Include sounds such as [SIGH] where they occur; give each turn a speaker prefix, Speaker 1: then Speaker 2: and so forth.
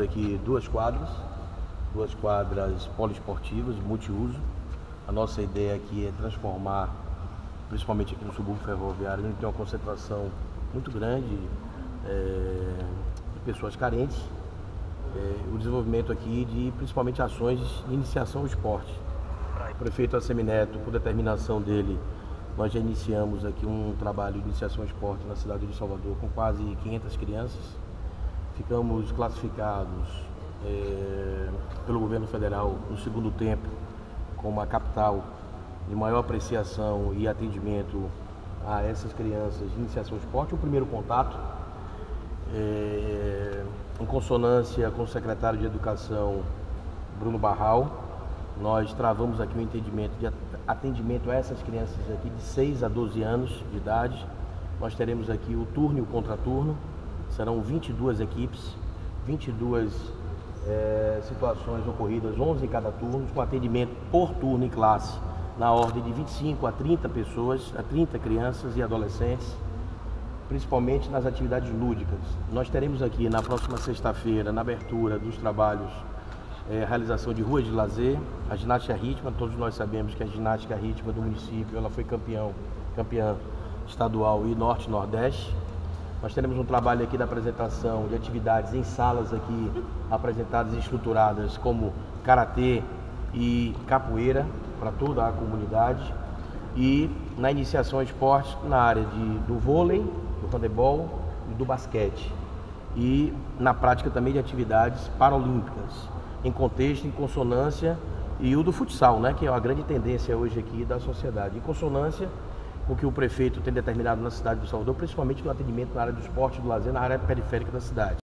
Speaker 1: aqui duas quadras, duas quadras poliesportivas, multiuso. A nossa ideia aqui é transformar, principalmente aqui no subúrbio ferroviário, gente tem uma concentração muito grande é, de pessoas carentes. É, o desenvolvimento aqui de principalmente ações de iniciação ao esporte. O prefeito Assemineto, por determinação dele, nós já iniciamos aqui um trabalho de iniciação ao esporte na cidade de Salvador com quase 500 crianças. Ficamos classificados é, pelo governo federal no segundo tempo como a capital de maior apreciação e atendimento a essas crianças de iniciação ao esporte. O primeiro contato, é, em consonância com o secretário de Educação, Bruno Barral, nós travamos aqui um entendimento de atendimento a essas crianças aqui de 6 a 12 anos de idade. Nós teremos aqui o turno e o contraturno. Serão 22 equipes, 22 é, situações ocorridas, 11 em cada turno, com atendimento por turno em classe, na ordem de 25 a 30 pessoas, a 30 crianças e adolescentes, principalmente nas atividades lúdicas. Nós teremos aqui na próxima sexta-feira, na abertura dos trabalhos é, realização de ruas de lazer, a ginástica rítmica, todos nós sabemos que a ginástica rítmica do município ela foi campeão, campeã estadual e norte nordeste. Nós teremos um trabalho aqui da apresentação de atividades em salas aqui [LAUGHS] apresentadas e estruturadas como karatê e capoeira para toda a comunidade. E na iniciação a esportes na área de, do vôlei, do handebol e do basquete. E na prática também de atividades paralímpicas em contexto, em consonância, e o do futsal, né, que é uma grande tendência hoje aqui da sociedade, em consonância o que o prefeito tem determinado na cidade de Salvador, principalmente no atendimento na área do esporte do lazer, na área periférica da cidade.